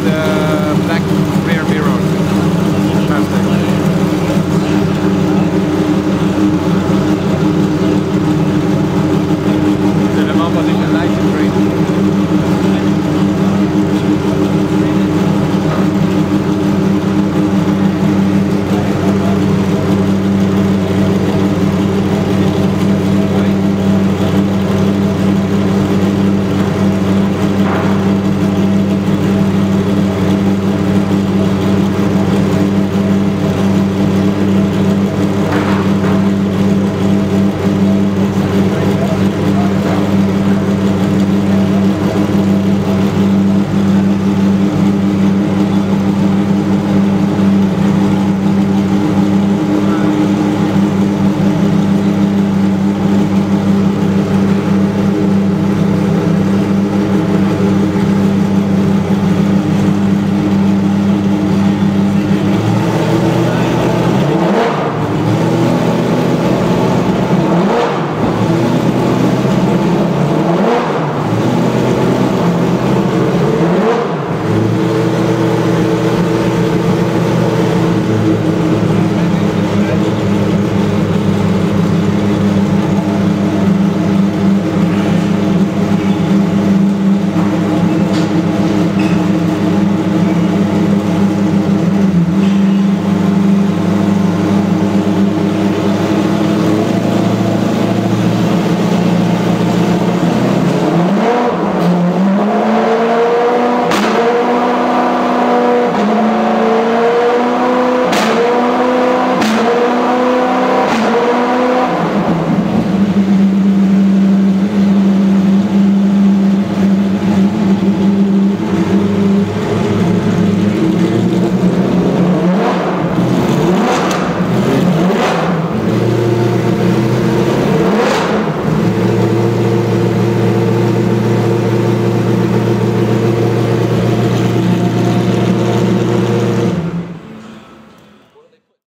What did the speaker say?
and. Uh,